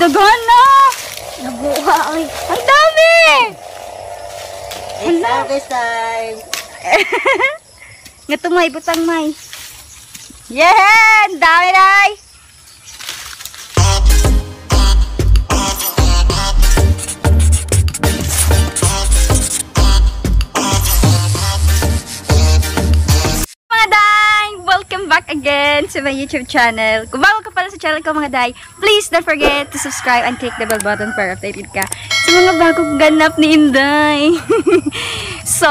Dadagan na! Nabuha ay. Ang dami! It's harvest time. Nga tumay, butang may. Yeah! Ang dami! Mga Welcome back again to my YouTube channel. Kung bago ka pala sa channel ko mga day, please don't forget to subscribe and click the bell button para updated ka sa mga bagong ganap ni Inday. so,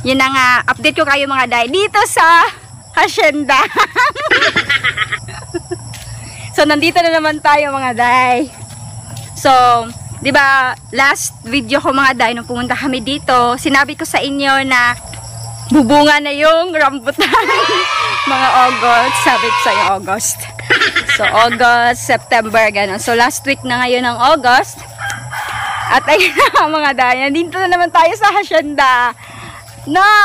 yun na nga, update ko kayo mga day dito sa Hacienda. so, nandito na naman tayo mga day. So, 'di ba, last video ko mga day nung pumunta kami dito, sinabi ko sa inyo na bubunga na yung rambutan. mga August, sabi ko sa August. So, August, September, ganun. So, last week na ngayon ng August. At ayun na mga day, nandito na naman tayo sa Hacienda. Na!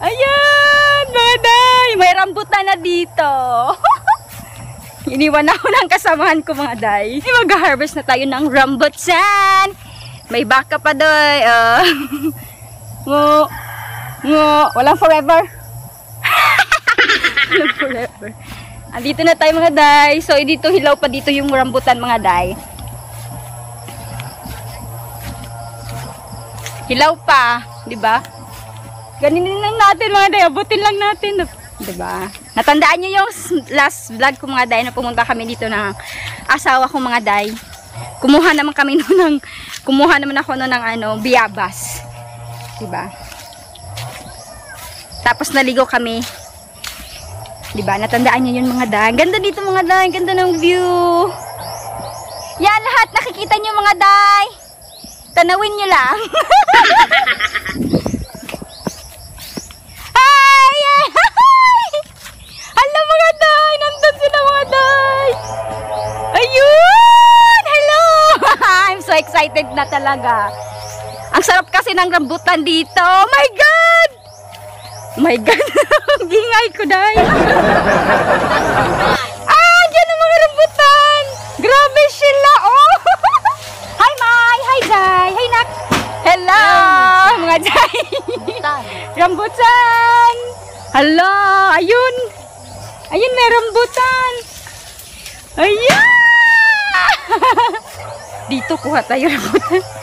Ayan, mga day, may rambutan na dito. Iniwan ako ng kasamahan ko mga day. Mag-harvest na tayo ng rambutan. May baka pa doy. Uh, ngo, ngo, walang forever. walang forever. Andito na tayo mga day. So, dito hilaw pa dito yung rambutan mga day. Hilaw pa, di ba? Ganinin lang natin mga day. Abutin lang natin. Di ba? Natandaan nyo yung last vlog ko mga day na pumunta kami dito ng asawa ko mga day. Kumuha naman kami noon ng kumuha naman ako noon ng ano, biyabas. Di ba? Tapos naligo kami. Di ba? Natandaan niyo yun mga day. Ganda dito mga day. Ganda ng view. Yan lahat nakikita niyo mga day. Tanawin niyo lang. Hi! Hello mga day! Nandun sila mga day! Ayun! Hello! I'm so excited na talaga. Ang sarap kasi ng rambutan dito. Oh my God! My God! Ang Gingay ko, day. ah! Diyan ang mga rambutan! Grabe sila, oh! Hi, Mai! Hi, Day! Hi, Nak! Hello! Mga! Butan. Rambutan! Hala! Ayun! Ayun, may rambutan! Ayan! Dito, kuha tayo rambutan.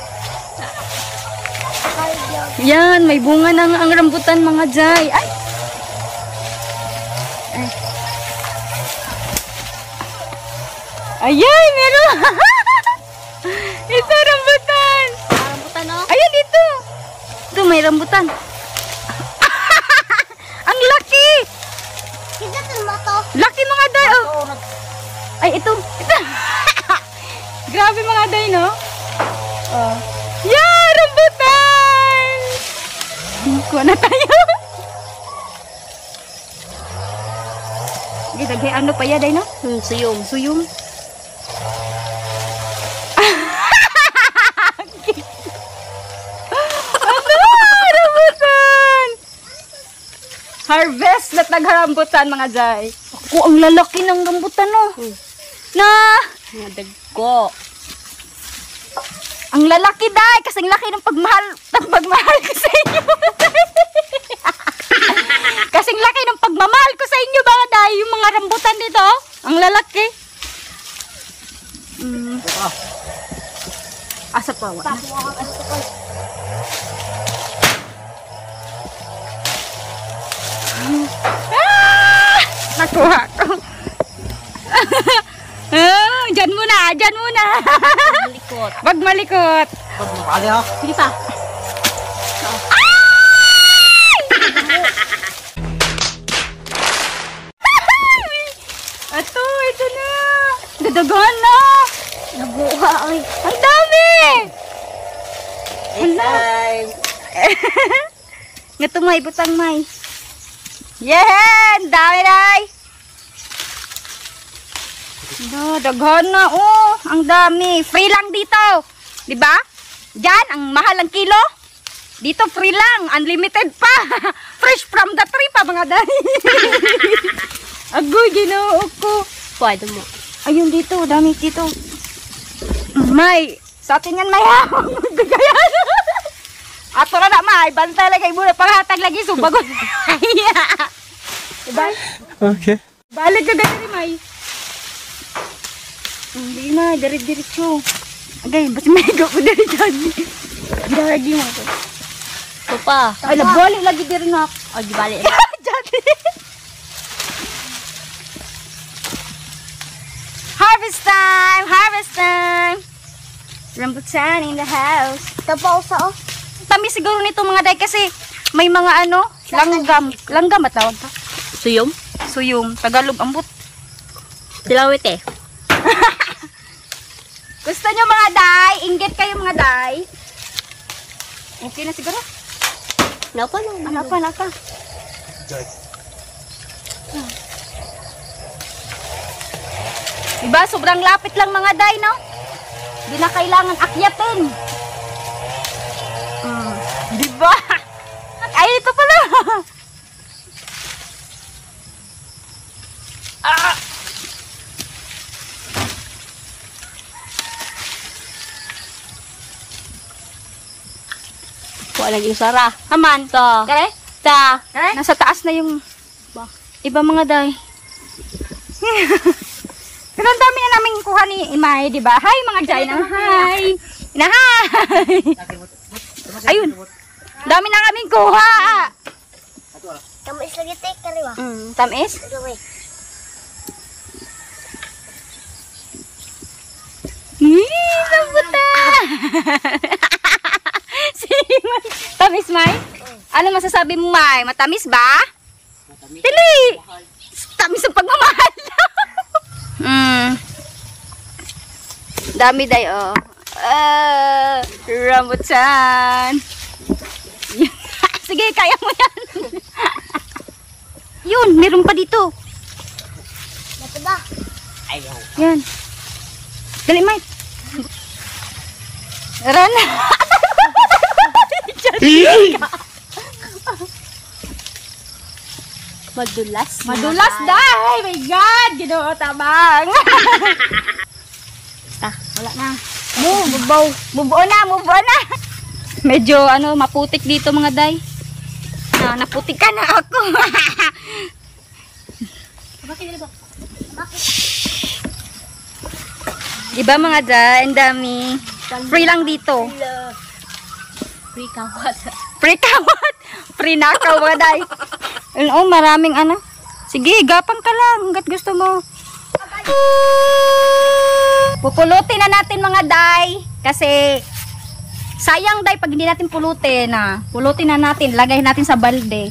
Yan, may bunga ng ang rambutan mga jay. Ay! Ay. Ayan, meron! Ito, rambutan! Rambutan no? Ayan, dito! Ito, may rambutan. ang laki! Laki mga day, oh! Ay, ito. Grabe mga day, no? Oh. Kuha na tayo. Gitagay ano pa ya day, no? Hmm, ano? Rambutan! Harvest na tagharambutan mga jay. Ako, ang lalaki ng rambutan, no? Na! Nga dagko. Ang lalaki day, kasing laki ng pagmahal, ng pagmahal ko sa inyo. kasing laki ng pagmamahal ko sa inyo mga day, yung mga rambutan dito. Ang lalaki. Mm. Asa pa wa? Ah! Nakuha ko. ah, dyan muna, dyan muna. Wag malikot. Pali ako. Sige pa. Dadagan na. Nabuha ay. Ang dami. It's time. Nga tumay, butang may. Yeah, ang dami day. No, daghan na. Oh, ang dami. Free lang dito. 'Di ba? Diyan, ang mahal ang kilo. Dito free lang, unlimited pa. Fresh from the tree pa mga day. Agoy, ginoo ko. Pwede mo. Ayun dito, dami dito. May, sa atin yan, may ha. Bigayan. Ato na na, may. Bantay lagi muna. Panghatag lagi, subagot. diba? Okay. Balik ka gani, may. Hindi na, dirit-diritso. Agay, basta may higaw ko diri dyan. Gagi mo ko. Ito pa. Ay, nabali lagi diri na. O, di bali. Dati. Harvest time! Harvest time! Rambutan in the house. Tapaw sa o. Tamis siguro nito mga day kasi may mga ano, langgam. Langgam at tawag ka? Suyom. Suyong, Tagalog ambot. Silawit eh. Gusto nyo mga day? Inggit kayo mga day? Okay na siguro? Napa lang. Ano pa, ano pa? Diba, sobrang lapit lang mga day, no? Di na kailangan akyatin. Mm, diba? Ay, ito pala. ah! Lang yung sara. Aman. Ito. Kare? Ta. Nasa taas na yung iba mga day. Pero ang dami na namin kuha ni Imay, di ba? Hi mga day na. Hi. Na hi. Ayun. Dami na kaming kuha. Kamu islagi take kariwa. Mm, tamis. Daway. Hii, nabuta. si May. Tamis, May? Ano masasabi mo, May? Matamis ba? Pili! Tamis ang pagmamahal. Mm. Dami day, oh. Ah, rambutan. Sige, kaya mo yan. Yun, meron pa dito. Napa ba? Ayaw. Yan. Dali, Mike. Ran. Madulas. Madulas dahil. My God. Ginoo tabang. Ta. Wala na. Move, bubaw. On na, move on na. Medyo ano, maputik dito mga day. Na, naputik ka na ako. Diba mga day, ang dami. Free lang dito. Free kawat. Free kawat. Free nakaw mga day. Oo, maraming ano. Sige, gapang ka lang. Hanggat gusto mo. Pupulutin na natin mga day. Kasi, sayang day pag hindi natin pulutin. Ah. Pulutin na natin. Lagay natin sa balde.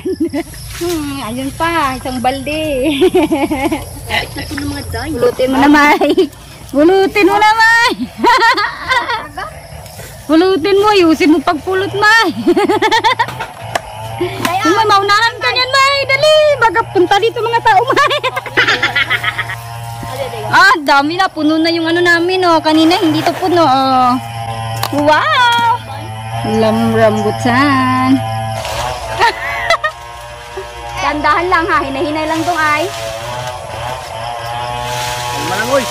Yan. hmm, ayun pa, isang balde. Ng mga day. Bulutin mo na, May. Bulutin mo na, May. Bulutin mo, ayusin mo pagpulot, May. Yung may maunahan ka niyan, May. Dali, baga punta dito mga tao, May. ah, dami na. Puno na yung ano namin, oh. Kanina, hindi to puno, oh. Wow! Lam rambutan. Tandahan lang ha, hinahinay lang tong ay. Kalma lang, uy.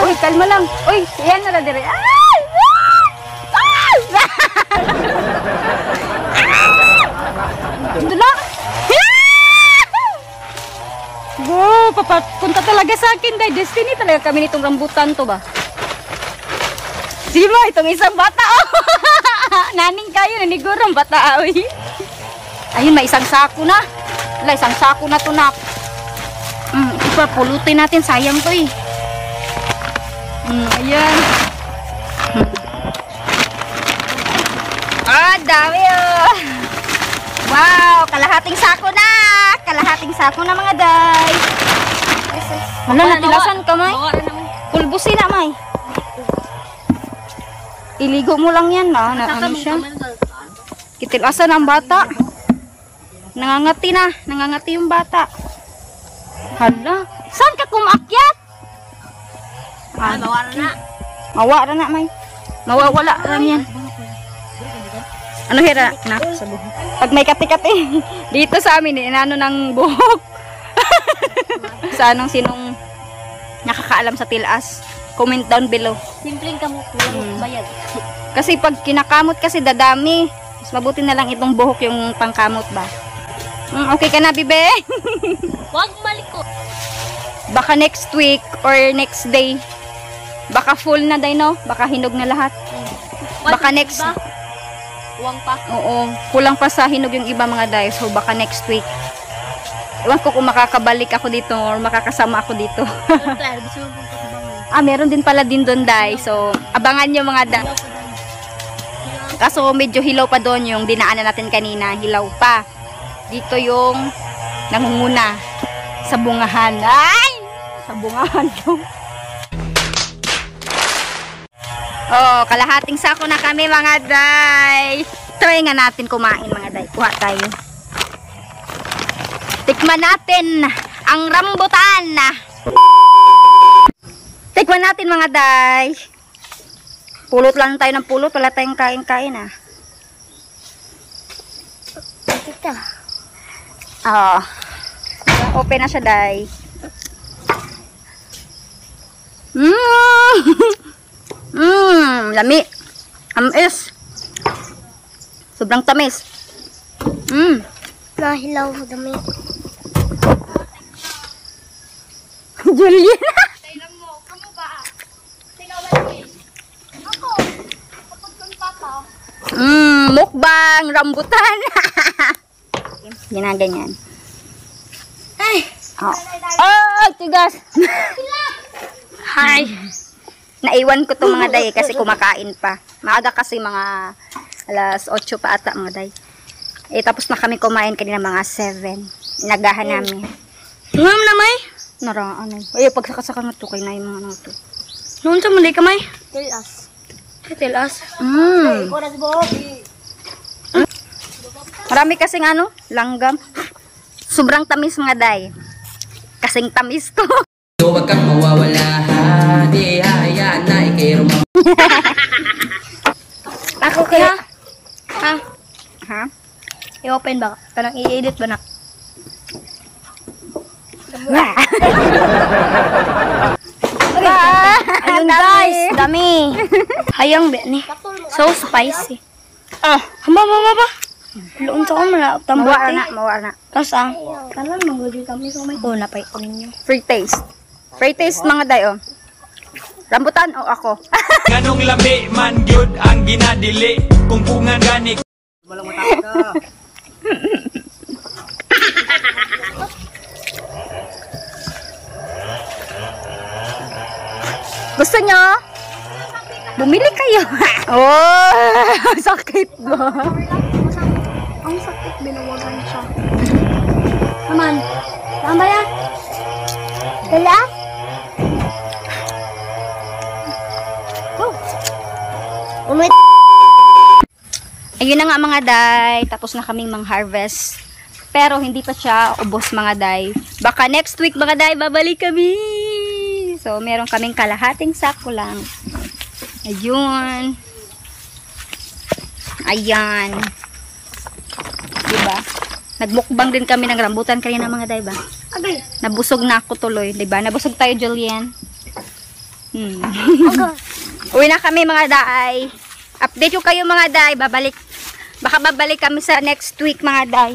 Uy, kalma lang. Uy, yan na na dire. Ay! Ay! Lang. Go, papapunta talaga sa akin dahil destiny talaga kami nitong rambutan to ba? Sima, itong isang bata, oh. Naning kayo, nanigurong bata, oy. Ayun, may isang sako na. Wala, isang sako na to, nak. Mm, ito pa, pulutin natin. Sayang to, eh. Mm, ayan. Hmm. Ah, dami, oh. Wow, kalahating sako na. Kalahating sako na, mga day. Wala, natilasan ka, may. Naman. Pulbusin na, may. Iligo mo lang yan, na. na ano siya? Kitilasan ang bata. Nangangati na. Nangangati yung bata. Hala. Saan ka kumakyat? Ah, mawara na. Mawara na, may. Mawawala lang yan. Ano hira? Na, sa buhok. Pag may kati-kati, dito sa amin, eh, inano ng buhok. sa anong sinong nakakaalam sa tilas. Comment down below. Simpleng kamot. Walang Hmm. bayad. Kasi pag kinakamot kasi dadami. Mas mabuti na lang itong buhok yung pangkamot ba. Mm, okay ka na, bibe? Huwag malikot. Baka next week or next day. Baka full na day, no? Baka hinog na lahat. Baka next- Diba? Huwag pa. Oo. Kulang pa sa hinog yung iba mga day. So, baka next week. Ewan ko kung makakabalik ako dito or makakasama ako dito. Ah, meron din pala din doon, day. So, abangan nyo mga da. Ilaw pa dyan. Kaso medyo hilaw pa doon yung dinaanan natin kanina. Hilaw pa. Dito yung nangunguna sa bungahan. Ay! Sa bungahan ko. Oh, kalahating sako na kami mga day. Try nga natin kumain mga day. Kuha tayo. Tikman natin ang rambutan. Tikman natin mga day. Pulot lang tayo ng pulot. Wala tayong kain-kain ah. Tita. Oo. Open na siya, day. Mmm! Mmm! Lami. Amis. Sobrang tamis. Mmm. Nahilaw ko dami. Julian. Mmm, mukbang, rambutan. Ginaganyan. Ay! Oh, oh tigas. Hi. Naiwan ko tong mga day kasi kumakain pa. Maaga kasi mga alas 8 pa ata mga day. Eh tapos na kami kumain kanina mga 7. Nagahan namin. Ngam na may? Nara ano. Ay pagsakasaka na to kay na yung mga ano to. Noon sa mali ka may? Tell us. Tell us. Mm. Oras mo. Marami kasing ano, langgam. Sobrang tamis mga day. Kasing tamis to. So wag kang mawawala ha Di hayaan na ikay rumang Ako kaya? Ha? ha? I-open ba? Tanang i-edit ba na? Ayun guys, dami. Hayang be ni. So spicy. Ah, hamba ba ba ba? Loon sa ko mala tambot. Mawara na, mawara na. Ang kalan manggudi kami sa may ko na pa ninyo. Free taste. Free taste mga day oh. Rambutan o ako? Ganong lami man gyud ang ginadili kung pungan gani Gusto nyo? Bumili kayo. oh, sakit ba? Ang sakit binawagan siya. Naman. Tama yan? Dala? Oh. Umit. Ayun na nga mga day, tapos na kaming mang harvest. Pero hindi pa siya ubos mga day. Baka next week mga day, babalik kami. So, meron kaming kalahating sako lang. Ayun. Ayan. Nagmukbang din kami ng rambutan kanina mga day ba? Agay. Nabusog na ako tuloy, 'di ba? Nabusog tayo, Julian. Hmm. Uwi na kami mga day. Update ko kayo mga day. Babalik. Baka babalik kami sa next week mga day.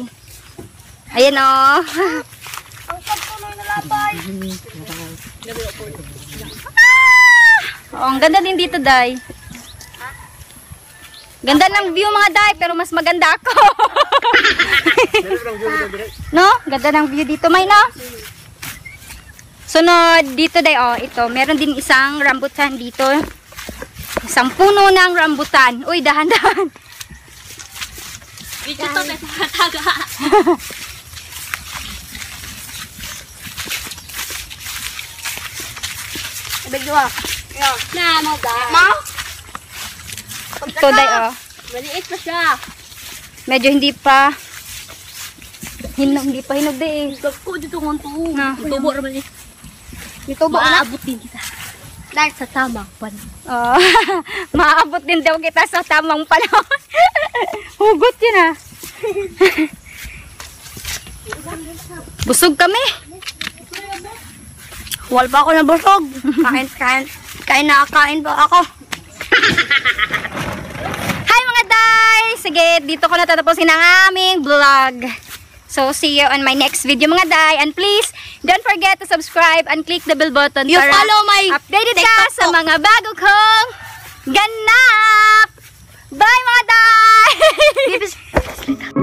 Ayan o. Oh. Ang pagtuloy na labay. oh, ang ganda din dito day. Ganda ng view mga day, pero mas maganda ako. no? Ganda ng view dito, may no? Sunod, dito day, oh, ito. Meron din isang rambutan dito. Isang puno ng rambutan. Uy, dahan-dahan. Video to, beto kataga. Bigwa. Na, mo ba? Ma? Ito day, oh. Maliit pa siya. Medyo hindi pa hinog, hindi pa hinog day eh. Gagko dito kung tubo. Na, Tubo naman eh. Ito ba na? Maabot din kita. Dahil sa tamang pan. Oh, maabot din daw kita sa tamang panahon. Hugot yun ah. Busog kami. Wal pa ako nabusog. Kain, kain. Kain na kain pa ako. Hi mga day! Sige, dito ko natatapusin ang aming vlog. So, see you on my next video mga day. And please, don't forget to subscribe and click the bell button you para follow my updated ka sa mga bago kong ganap! Bye mga day!